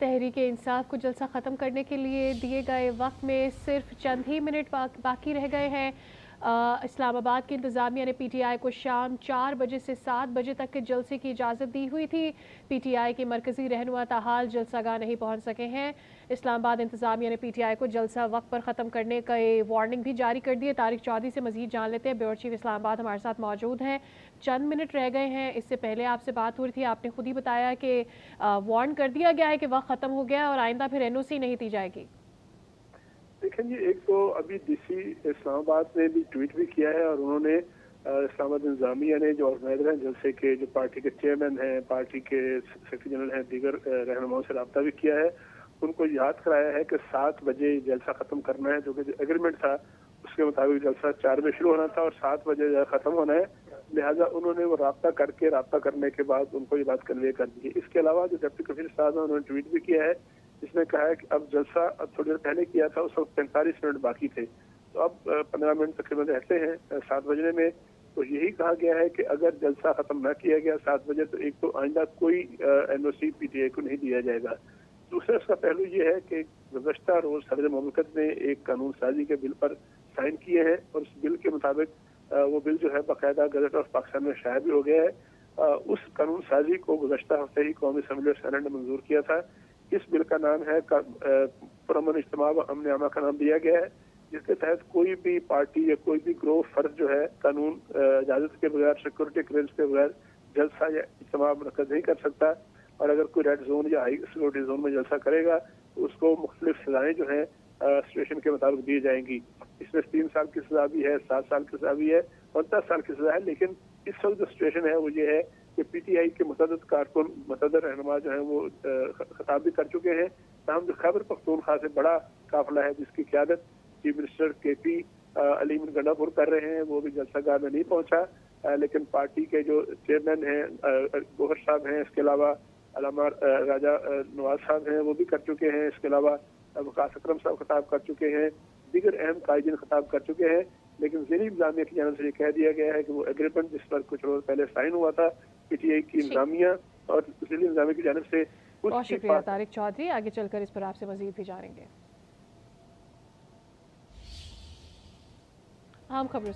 تحریک انصاف کو جلسہ ختم کرنے کے لیے دیے گئے وقت میں صرف چند ہی منٹ باقی رہ گئے ہیں۔ اسلام آباد کی انتظامیہ نے پی ٹی آئی کو شام چار بجے سے سات بجے تک کے جلسے کی اجازت دی ہوئی تھی۔ پی ٹی آئی کی مرکزی رہنما تاحال جلسہ گاہ نہیں پہنچ سکے ہیں۔ اسلام آباد انتظامیہ نے پی ٹی آئی کو جلسہ وقت پر ختم کرنے کا وارننگ بھی جاری کر دی ہے تاریخ چودھری سے مزید جان لیتے ہیں۔ بیور چیف اسلام آباد ہمارے ساتھ موجود ہیں۔ چند منٹ رہ گئے ہیں۔ اس سے پہلے آپ سے بات ہو رہی تھی۔ آپ نے خود ہی بتایا کہ وارن کر دیا گیا ہے کہ وقت ختم ہو گیا اور آئندہ پھر این او سی نہیں دی جائے گی۔ دیکھیں جی ایک تو ابھی ڈی سی اسلام آباد نے بھی ٹویٹ بھی کیا ہے اور انہوں نے اسلام آباد انتظامیہ نے یعنی جو آرگنائزر ہیں، جلسے کے جو پارٹی کے چیئرمین ہیں، پارٹی کے سیکرٹری جنرل ہیں، دیگر رہنماؤں سے رابطہ بھی کیا ہے۔ ان کو یاد کرایا ہے کہ سات بجے جلسہ ختم کرنا ہے، جو کہ جو اگریمنٹ تھا، اس کے مطابق جلسہ چار بجے شروع ہونا تھا اور سات بجے ختم ہونا ہے۔ لہٰذا انہوں نے وہ رابطہ کر کے، رابطہ کرنے کے بعد ان کو یہ بات کنوے کر دی۔ ہے اس کے علاوہ جو ڈپٹی کفیل صاحب ہیں، انہوں نے ٹویٹ بھی کیا ہے جس نے کہا ہے کہ اب جلسہ تھوڑی دیر پہلے کیا تھا، اس وقت پینتالیس منٹ باقی تھے۔ تو اب پندرہ منٹ تقریباً رہتے ہیں سات بجنے میں۔ تو یہی کہا گیا ہے کہ اگر جلسہ ختم نہ کیا گیا سات بجے، تو ایک تو آئندہ کوئی N O C, P T I کو نہیں دیا جائے گا۔ دوسرا، اس کا پہلو یہ ہے کہ گزشتہ روز صدر مملکت نے ایک قانون سازی کے بل پر سائن کیے ہیں اور اس بل کے مطابق وہ بل جو ہے باقاعدہ گزٹ آف پاکستان میں شائع بھی ہو گیا ہے۔ اس قانون سازی کو گزشتہ ہفتے ہی قومی اسمبلی اور سینٹ نے منظور کیا تھا۔ اس بل کا نام ہے پرامن اجتماع و امن عامہ کا نام دیا گیا ہے، جس کے تحت کوئی بھی پارٹی یا کوئی بھی گروہ فرض جو ہے قانون اجازت کے بغیر سیکورٹی کلیئرنس کے بغیر جلسہ یا اجتماع مرکز نہیں کر سکتا اور اگر کوئی ریڈ زون یا ہائی سیکورٹی زون میں جلسہ کرے گا، تو اس کو مختلف سزائیں جو ہیں سچویشن کے مطابق دی جائیں گی۔ اس میں تین سال کی سزا بھی ہے، سات سال کی سزا بھی ہے اور دس سال کی سزا ہے، لیکن اس وقت جو سچویشن ہے وہ یہ ہے کہ پی ٹی آئی کے متعدد کارکن متعدد رہنما جو ہیں وہ خطاب بھی کر چکے ہیں۔ تاہم، جو خیبر پختونخوا سے بڑا قافلہ ہے، جس کی قیادت چیف منسٹر کے پی علی من گنڈا پور کر رہے ہیں، وہ بھی جلسہ گاہ میں نہیں پہنچا۔ لیکن پارٹی کے جو چیئرمین ہیں گوہر صاحب ہیں، اس کے علاوہ علامہ راجہ نواز صاحب ہیں، وہ بھی کر چکے ہیں۔ اس کے علاوہ وقاص اکرم صاحب خطاب کر چکے ہیں۔ دیگر اہم قائدین خطاب کر چکے ہیں۔ لیکن ذیلی انتظامیہ کی جانب سے یہ کہہ دیا گیا ہے کہ وہ ایگریمنٹ جس پر کچھ روز پہلے سائن ہوا تھا پی ٹی آئی کی انتظامیہ اور ذیلی انتظامیہ کی جانب سے بہت شکریہ طارق چودھری۔ آگے چل کر اس پر آپ سے مزید بھی جانیں گے۔ عام خبروں